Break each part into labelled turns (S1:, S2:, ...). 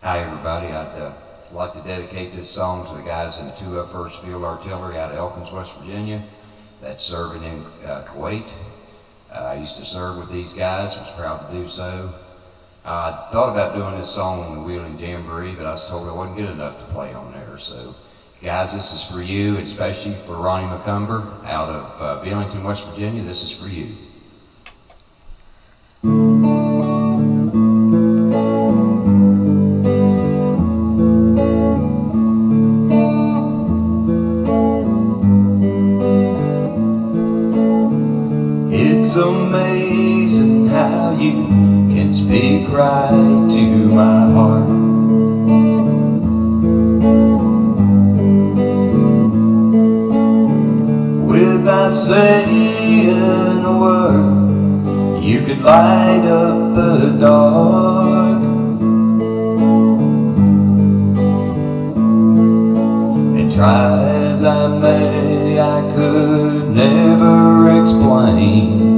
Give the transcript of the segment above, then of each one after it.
S1: Hi, everybody. I'd uh, like to dedicate this song to the guys in the 201st Field Artillery out of Elkins, West Virginia, that's serving in uh, Kuwait. Uh, I used to serve with these guys, was proud to do so. I thought about doing this song on the Wheeling Jamboree, but I was told I wasn't good enough to play on there. So, guys, this is for you, especially for Ronnie McComber out of uh, Belington, West Virginia. This is for you.
S2: Amazing how you can speak right to my heart. Without saying a word, you could light up the dark. And try as I may, I could never explain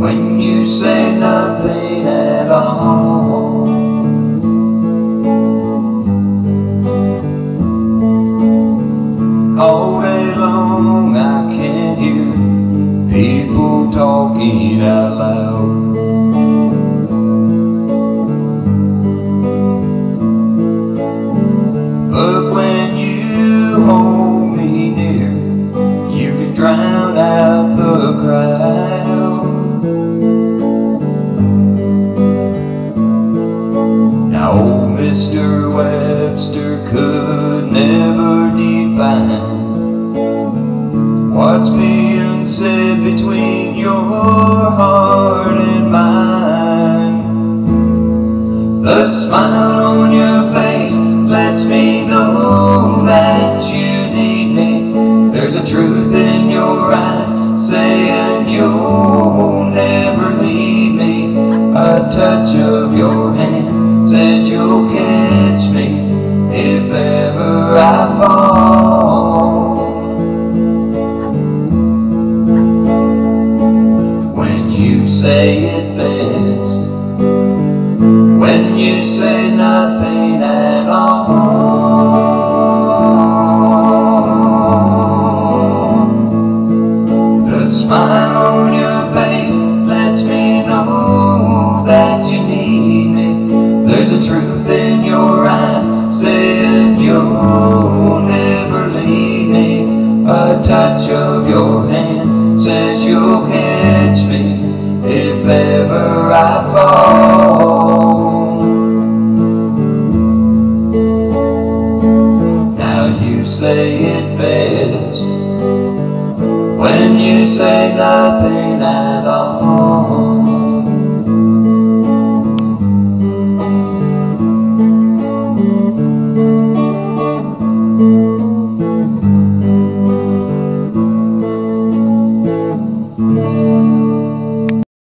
S2: When you say nothing at all. All day long I can hear people talking out loud. But when A touch of your hand says you'll catch me if ever I fall. When you say it best, when you say Touch of your hand says you'll catch me if ever I fall. Now you say it best when you say nothing at all.